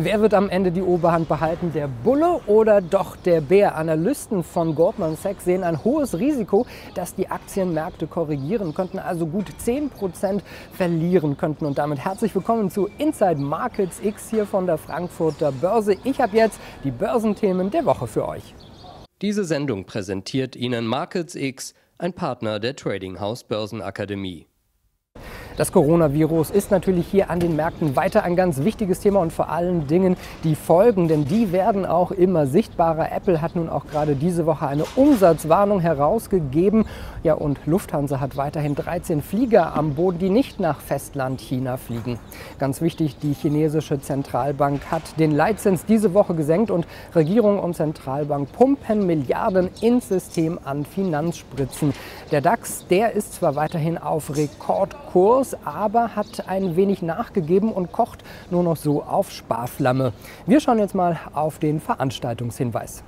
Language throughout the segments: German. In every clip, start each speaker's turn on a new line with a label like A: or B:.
A: Wer wird am Ende die Oberhand behalten? Der Bulle oder doch der Bär? Analysten von Goldman Sachs sehen ein hohes Risiko, dass die Aktienmärkte korrigieren könnten, also gut 10% verlieren könnten. Und damit herzlich willkommen zu Inside Markets X hier von der Frankfurter Börse. Ich habe jetzt die Börsenthemen der Woche für euch.
B: Diese Sendung präsentiert Ihnen Markets X, ein Partner der Trading House Börsenakademie.
A: Das Coronavirus ist natürlich hier an den Märkten weiter ein ganz wichtiges Thema und vor allen Dingen die Folgen, denn die werden auch immer sichtbarer. Apple hat nun auch gerade diese Woche eine Umsatzwarnung herausgegeben. Ja, und Lufthansa hat weiterhin 13 Flieger am Boden, die nicht nach Festland China fliegen. Ganz wichtig, die chinesische Zentralbank hat den Leitzins diese Woche gesenkt und Regierung und Zentralbank pumpen Milliarden ins System an Finanzspritzen. Der DAX, der ist zwar weiterhin auf Rekordkurs, Kurs, aber hat ein wenig nachgegeben und kocht nur noch so auf Sparflamme. Wir schauen jetzt mal auf den Veranstaltungshinweis.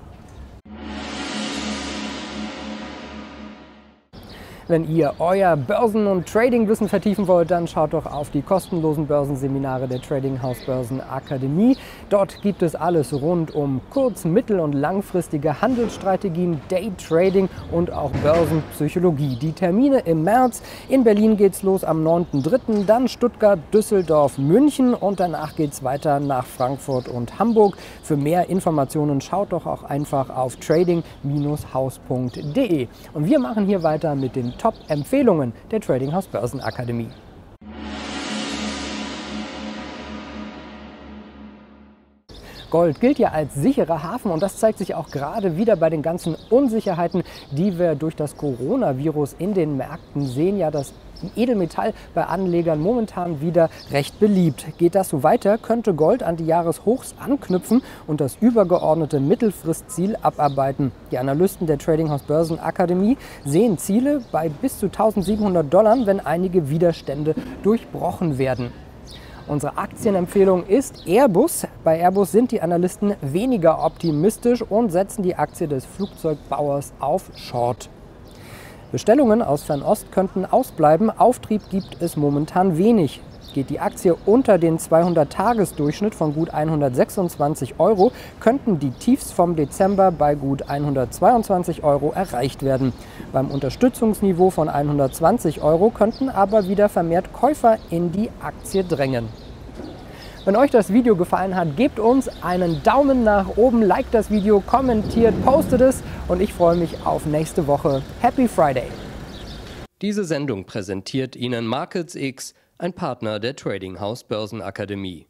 A: Wenn ihr euer Börsen- und Tradingwissen vertiefen wollt, dann schaut doch auf die kostenlosen Börsenseminare der Trading House Börsen Akademie. Dort gibt es alles rund um kurz-, mittel- und langfristige Handelsstrategien, Daytrading und auch Börsenpsychologie. Die Termine im März. In Berlin geht es los am 9.3., dann Stuttgart, Düsseldorf, München und danach geht es weiter nach Frankfurt und Hamburg. Für mehr Informationen schaut doch auch einfach auf trading-haus.de. Und wir machen hier weiter mit den Top-Empfehlungen der Trading House Börsenakademie. Gold gilt ja als sicherer Hafen und das zeigt sich auch gerade wieder bei den ganzen Unsicherheiten, die wir durch das Coronavirus in den Märkten sehen. Ja, das Edelmetall bei Anlegern momentan wieder recht beliebt. Geht das so weiter, könnte Gold an die Jahreshochs anknüpfen und das übergeordnete Mittelfristziel abarbeiten. Die Analysten der Trading House Börsen Akademie sehen Ziele bei bis zu 1700 Dollar, wenn einige Widerstände durchbrochen werden. Unsere Aktienempfehlung ist Airbus. Bei Airbus sind die Analysten weniger optimistisch und setzen die Aktie des Flugzeugbauers auf Short. Bestellungen aus Fernost könnten ausbleiben. Auftrieb gibt es momentan wenig. Geht die Aktie unter den 200-Tages-Durchschnitt von gut 126 Euro, könnten die Tiefs vom Dezember bei gut 122 Euro erreicht werden. Beim Unterstützungsniveau von 120 Euro könnten aber wieder vermehrt Käufer in die Aktie drängen. Wenn euch das Video gefallen hat, gebt uns einen Daumen nach oben, liked das Video, kommentiert, postet es und ich freue mich auf nächste Woche. Happy Friday!
B: Diese Sendung präsentiert Ihnen Markets X, ein Partner der Trading House Börsenakademie.